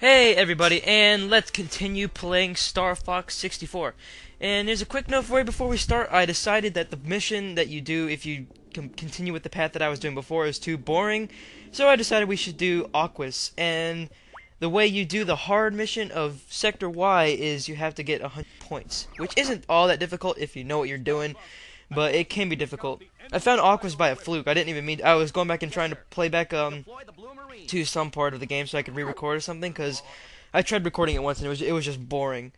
Hey everybody, and let's continue playing Star Fox 64. And there's a quick note for you before we start. I decided that the mission that you do if you continue with the path that I was doing before is too boring, so I decided we should do Aquas. And the way you do the hard mission of Sector Y is you have to get 100 points, which isn't all that difficult if you know what you're doing but it can be difficult. I found Aquas by a fluke. I didn't even mean. I was going back and trying to play back um to some part of the game so I could re-record or something because I tried recording it once and it was it was just boring.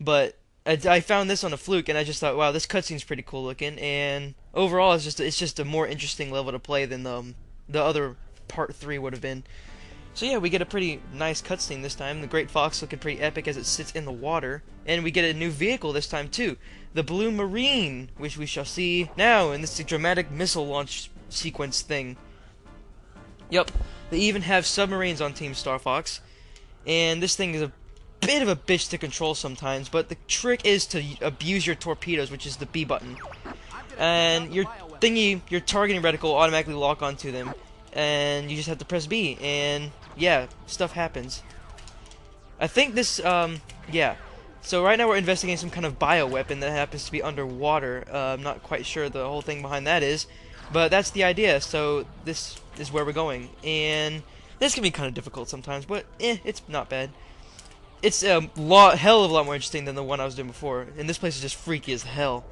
But I, I found this on a fluke and I just thought, wow, this cutscene's pretty cool looking. And overall, it's just it's just a more interesting level to play than the um, the other part three would have been. So yeah, we get a pretty nice cutscene this time. The Great Fox looking pretty epic as it sits in the water. And we get a new vehicle this time too. The Blue Marine, which we shall see now in this dramatic missile launch sequence thing. Yep, they even have submarines on Team Star Fox. And this thing is a bit of a bitch to control sometimes, but the trick is to abuse your torpedoes, which is the B button. And your thingy, your targeting reticle automatically lock onto them. And you just have to press B, and yeah, stuff happens. I think this, um, yeah. So right now we're investigating some kind of bioweapon that happens to be underwater. Uh, I'm not quite sure the whole thing behind that is, but that's the idea. So this is where we're going, and this can be kind of difficult sometimes, but eh, it's not bad. It's a lot, hell of a lot more interesting than the one I was doing before, and this place is just freaky as hell.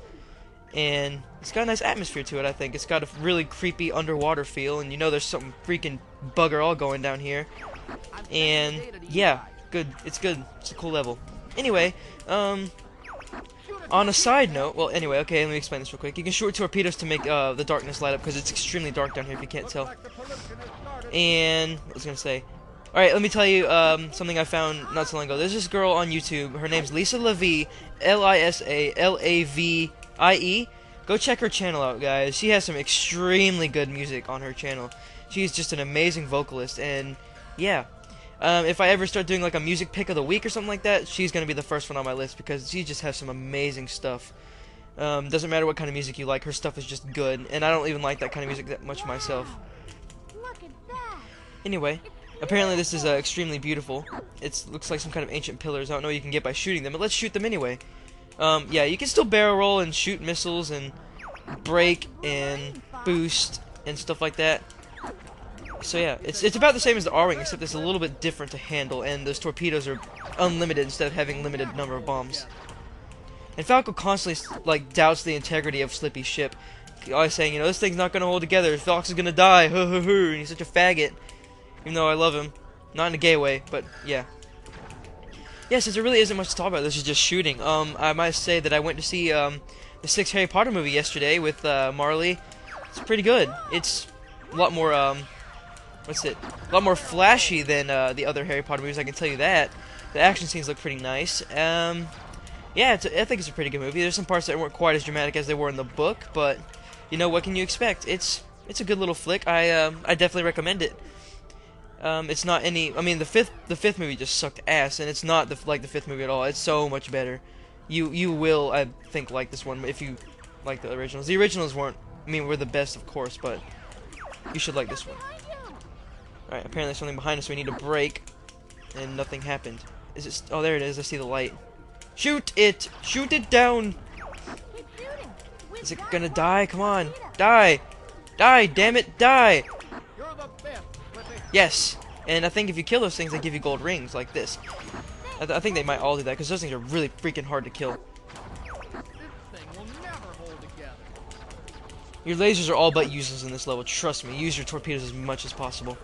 And it's got a nice atmosphere to it, I think. It's got a really creepy underwater feel, and you know there's something freaking bugger all going down here. And yeah, good. It's good. It's a cool level. Anyway, um, on a side note, well, anyway, okay, let me explain this real quick. You can shoot torpedoes to make uh, the darkness light up because it's extremely dark down here if you can't tell. And what was I gonna say? All right, let me tell you um, something I found not so long ago. There's this girl on YouTube. Her name's Lisa Lavie, L-I-S-A-L-A-V-I-E. Go check her channel out, guys. She has some extremely good music on her channel. She's just an amazing vocalist, and yeah. Um, if I ever start doing like a music pick of the week or something like that, she's gonna be the first one on my list because she just has some amazing stuff. Um, doesn't matter what kind of music you like, her stuff is just good, and I don't even like that kind of music that much myself. Anyway, apparently this is uh, extremely beautiful. It looks like some kind of ancient pillars. I don't know what you can get by shooting them, but let's shoot them anyway. Um, yeah, you can still barrel roll and shoot missiles and break and boost and stuff like that. So yeah, it's it's about the same as the Arwing, except it's a little bit different to handle, and those torpedoes are unlimited instead of having limited number of bombs. And Falco constantly like doubts the integrity of Slippy's ship, always saying, you know, this thing's not gonna hold together. Fox is gonna die. Hoo hoo hoo. And he's such a faggot. Even though I love him, not in a gay way, but yeah. Yeah, since there really isn't much to talk about, this is just shooting. Um, I might say that I went to see um the sixth Harry Potter movie yesterday with uh, Marley. It's pretty good. It's a lot more um what's it? A lot more flashy than uh, the other Harry Potter movies. I can tell you that. The action scenes look pretty nice. Um, yeah, I think it's a pretty good movie. There's some parts that weren't quite as dramatic as they were in the book, but you know what can you expect? It's it's a good little flick. I um, I definitely recommend it. Um, it's not any. I mean, the fifth the fifth movie just sucked ass, and it's not the, like the fifth movie at all. It's so much better. You you will I think like this one if you like the originals. The originals weren't. I mean, were the best, of course, but you should like this one. Alright, apparently something behind us we need to break. And nothing happened. Is it... Oh, there it is. I see the light. Shoot it! Shoot it down! Is it gonna die? Come on. Die! Die! Damn it! Die! Yes! And I think if you kill those things, they give you gold rings, like this. I, th I think they might all do that, because those things are really freaking hard to kill. Your lasers are all but useless in this level, trust me. Use your torpedoes as much as possible.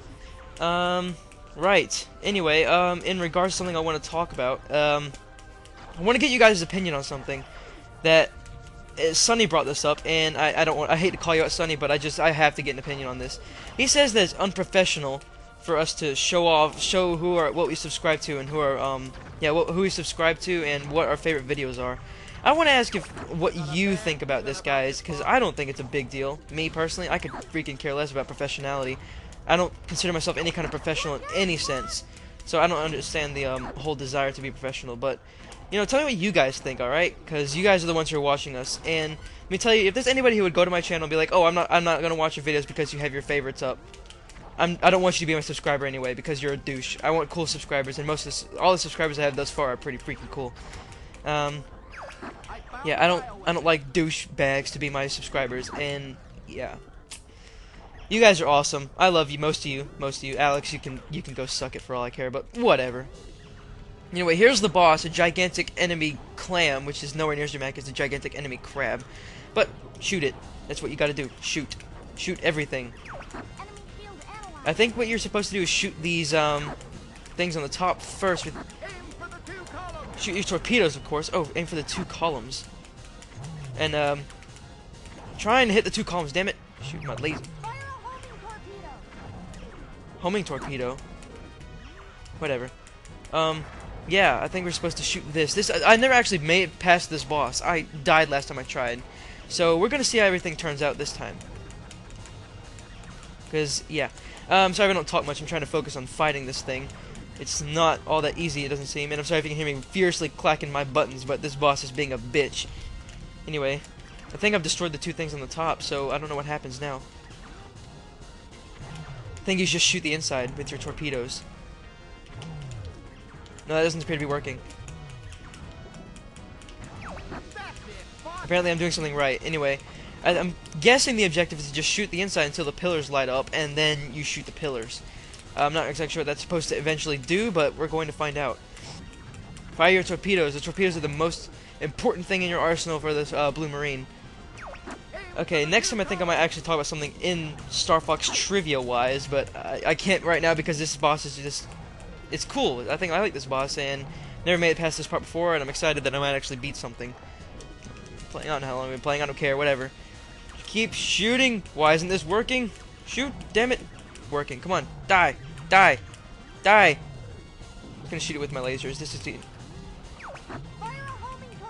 Um, right. Anyway, um, in regards to something I want to talk about, um, I want to get you guys' opinion on something that uh, Sunny brought this up, and I, I don't want, I hate to call you out Sunny, but I just, I have to get an opinion on this. He says that it's unprofessional for us to show off, show who are, what we subscribe to, and who are, um, yeah, what, who we subscribe to, and what our favorite videos are. I want to ask if what you think about this, guys, because I don't think it's a big deal. Me, personally, I could freaking care less about professionality. I don't consider myself any kind of professional in any sense. So I don't understand the um, whole desire to be professional. But, you know, tell me what you guys think, alright? Because you guys are the ones who are watching us. And let me tell you, if there's anybody who would go to my channel and be like, oh, I'm not, I'm not going to watch your videos because you have your favorites up. I'm, I don't want you to be my subscriber anyway because you're a douche. I want cool subscribers, and most of the, all the subscribers I have thus far are pretty freaking cool. Um, yeah, I don't I don't like douche bags to be my subscribers, and yeah, you guys are awesome. I love you, most of you, most of you. Alex, you can you can go suck it for all I care, but whatever. Anyway, here's the boss, a gigantic enemy clam, which is nowhere near as dramatic as a gigantic enemy crab. But shoot it. That's what you got to do. Shoot, shoot everything. I think what you're supposed to do is shoot these um, things on the top first. With shoot your torpedoes, of course. Oh, aim for the two columns. And um, try and hit the two columns. Damn it! Shoot my laser. Homing torpedo. Whatever. Um, yeah, I think we're supposed to shoot this. This I, I never actually made it past this boss. I died last time I tried. So we're gonna see how everything turns out this time. Cause yeah, um, sorry if I don't talk much. I'm trying to focus on fighting this thing. It's not all that easy, it doesn't seem. And I'm sorry if you can hear me fiercely clacking my buttons, but this boss is being a bitch. Anyway, I think I've destroyed the two things on the top, so I don't know what happens now. I think you just shoot the inside with your torpedoes. No, that doesn't appear to be working. Apparently I'm doing something right. Anyway, I, am guessing the objective is to just shoot the inside until the pillars light up, and then you shoot the pillars. I'm not exactly sure what that's supposed to eventually do, but we're going to find out. Fire your torpedoes. The torpedoes are the most important thing in your arsenal for this uh, Blue Marine. Okay, next time I think I might actually talk about something in Star Fox trivia-wise, but I, I, can't right now because this boss is just... It's cool. I think I like this boss, and never made it past this part before, and I'm excited that I might actually beat something. Playing on how long I've been playing, I don't care, whatever. Keep shooting. Why isn't this working? Shoot, damn it. Working. Come on, die. Die! Die! I'm gonna shoot it with my lasers. This is the...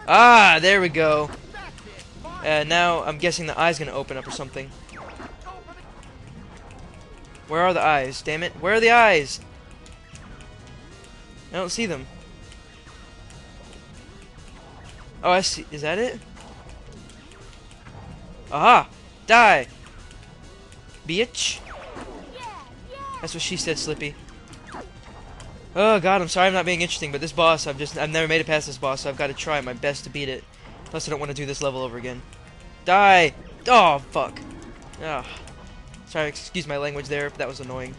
Ah, there we go. Uh, now I'm guessing the eye's gonna open up or something. Where are the eyes? Damn it. Where are the eyes? I don't see them. Oh, I see. Is that it? Aha! Die! Bitch! That's what she said, Slippy. Oh god, I'm sorry I'm not being interesting, but this boss, I've just I've never made it past this boss, so I've got to try my best to beat it. Plus, I don't want to do this level over again. Die! Oh fuck! Ah, sorry, excuse my language there. but That was annoying.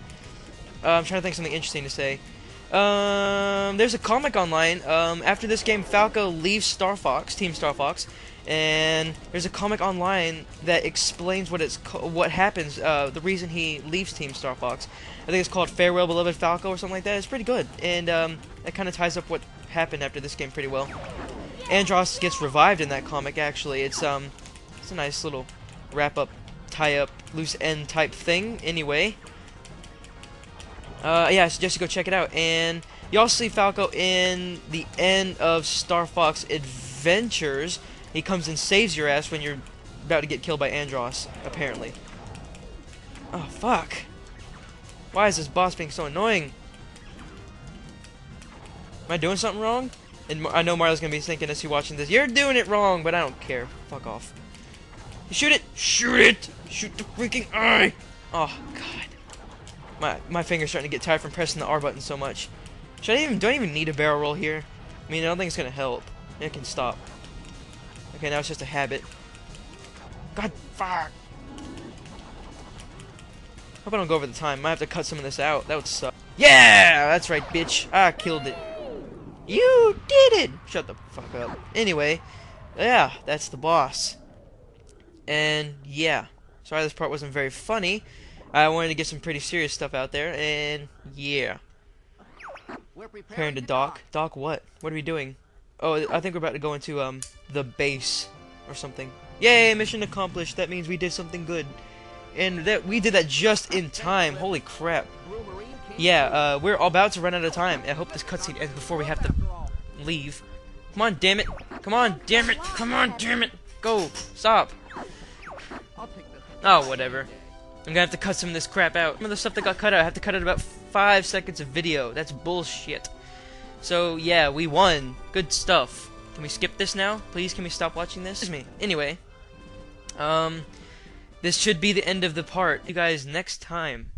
Uh, I'm trying to think something interesting to say. Um, there's a comic online. Um, after this game, Falco leaves Star Fox, Team Star Fox, and there's a comic online that explains what it's what happens, uh, the reason he leaves Team Star Fox. I think it's called Farewell Beloved Falco or something like that. It's pretty good, and um, it kind of ties up what happened after this game pretty well. Andross gets revived in that comic. Actually, it's um, it's a nice little wrap up, tie up, loose end type thing. Anyway, uh, yeah, I suggest you go check it out. And also see Falco in the end of Star Fox Adventures he comes and saves your ass when you're about to get killed by Andross, apparently. Oh, fuck. Why is this boss being so annoying? Am I doing something wrong? And I know Mario's gonna be thinking as he's watching this, you're doing it wrong, but I don't care. Fuck off. Shoot it! Shoot it! Shoot the freaking eye! Oh, God. My my finger's starting to get tired from pressing the R button so much. Should I even, don't even need a barrel roll here? I mean, I don't think it's gonna help. It can stop. Okay, now it's just a habit. God, fuck. Hope I don't go over the time. Might have to cut some of this out. That would suck. Yeah, that's right, bitch. I killed it. You did it. Shut the fuck up. Anyway, yeah, that's the boss. And yeah, sorry this part wasn't very funny. I wanted to get some pretty serious stuff out there, and yeah. We're Preparing to dock. Dock what? What are we doing? Oh, I think we're about to go into um the base or something. Yay, mission accomplished. That means we did something good. And that we did that just in time. Holy crap. Yeah, uh, we're about to run out of time. I hope this cutscene ends before we have to leave. Come on, damn it. Come on, damn it. Come on, damn it. Go. Stop. Oh, whatever. I'm gonna have to cut some of this crap out. Some of the stuff that got cut out, I have to cut out about five seconds of video. That's bullshit. So yeah, we won. Good stuff. Can we skip this now? Please, can we stop watching this? Excuse me. Anyway, um, this should be the end of the part. You guys next time.